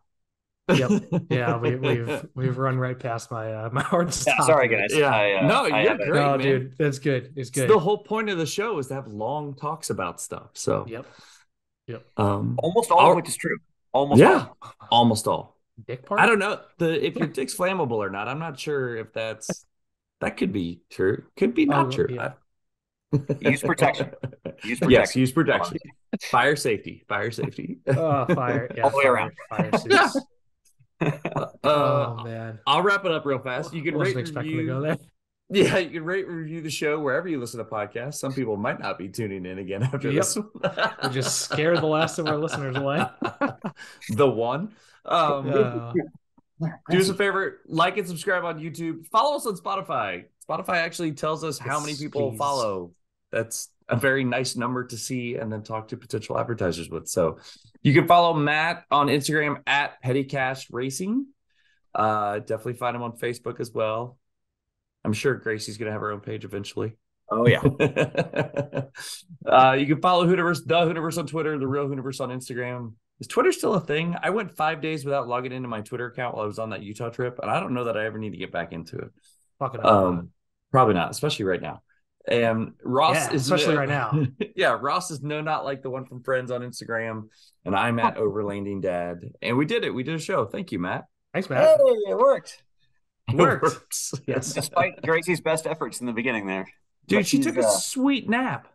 Yep. Yeah, we, we've we've run right past my uh, my hard Yeah, stop. sorry, guys. Yeah. I, uh, No, I you're great. No, man. dude, that's good. It's It's good. the whole point of the show is to have long talks about stuff. So, Yep. um, Almost all Our- of which is true. Almost yeah, all. almost all. Dick part. I don't know the if your dick's flammable or not. I'm not sure if that's that could be true. Could be not Oh, true. yeah. Use protection. Use protection. Yes, use protection. Fire safety. Fire safety. Oh, fire! Yeah, All the way fire, around. Fire suits. Uh, oh man, I'll wrap it up real fast. You can I wasn't rate expecting review. to go there. Yeah, you can rate review the show wherever you listen to podcasts. Some people might not be tuning in again after Yep. this. We just scared the last of our listeners away. the one. Um, Uh, do us a favor, like and subscribe on YouTube. Follow us on Spotify. Spotify actually tells us how many people follow. That's a very nice number to see and then talk to potential advertisers with. So you can follow Matt on Instagram at Petty Cash Racing. Uh, definitely find him on Facebook as well. I'm sure Gracie's gonna have her own page eventually. Oh yeah. uh, you can follow Hooniverse, the Hooniverse on Twitter, the real Hooniverse on Instagram. Is Twitter still a thing? I went five days without logging into my Twitter account while I was on that Utah trip, and I don't know that I ever need to get back into it. fucking Um, probably not, especially right now. And Ross Yeah, is especially right now. yeah, Ross is no not like the one from Friends on Instagram, and I'm at Overlanding Dad, and we did it. We did a show. Thank you, Matt. thanks, Matt. Hey, Matt. it worked. Worked. works. Yes. Despite Gracie's best efforts in the beginning there. dude, But she took a uh, sweet nap.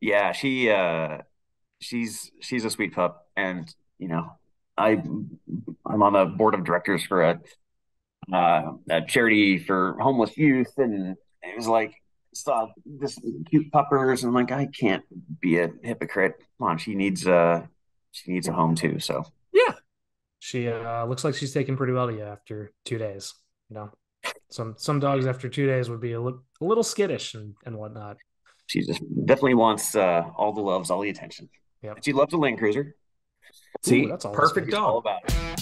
Yeah, she uh she's she's a sweet pup and you know, I I'm on the board of directors for a uh a charity for homeless youth and it was like saw this cute puppers and I'm like I can't be a hypocrite. Come on, she needs a she needs a home too. So Yeah, She uh, looks like she's taken pretty well to you after two days. You know, some some dogs after two days would be a, li- a little skittish and, and whatnot. she just definitely wants uh all the loves, all the attention. Yep. She loves a Land Cruiser. see, that's all perfect She's all about it.